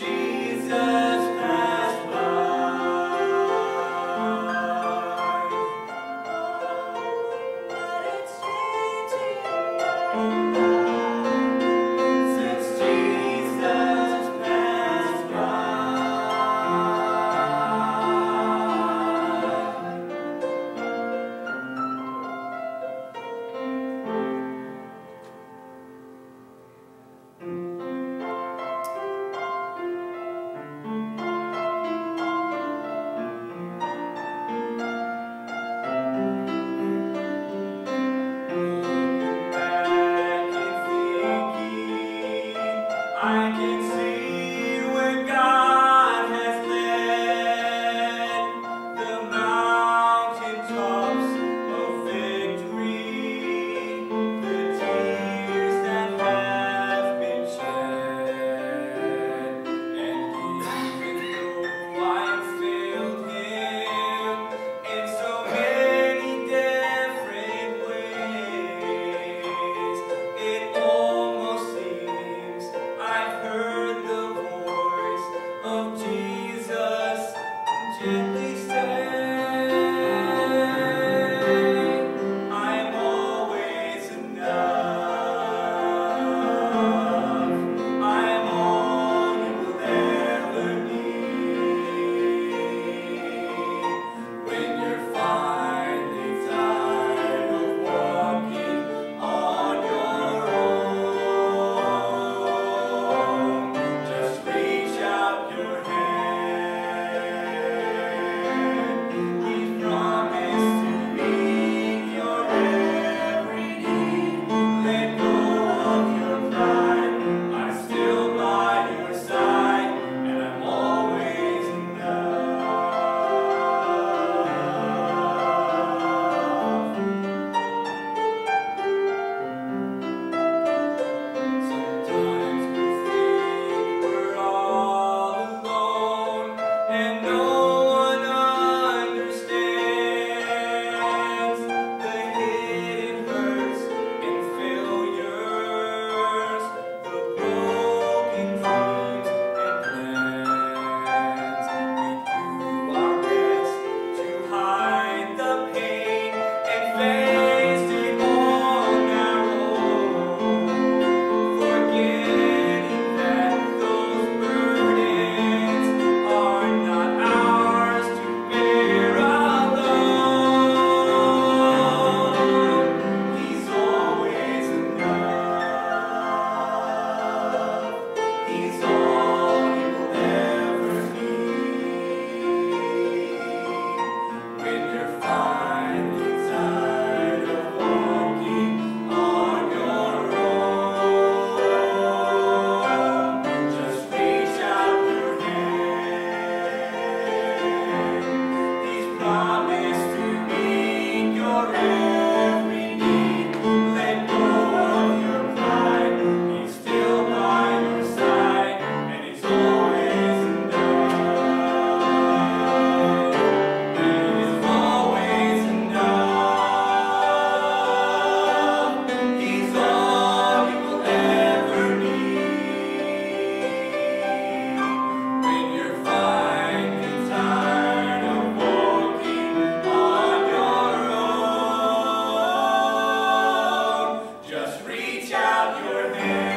Jesus. your name.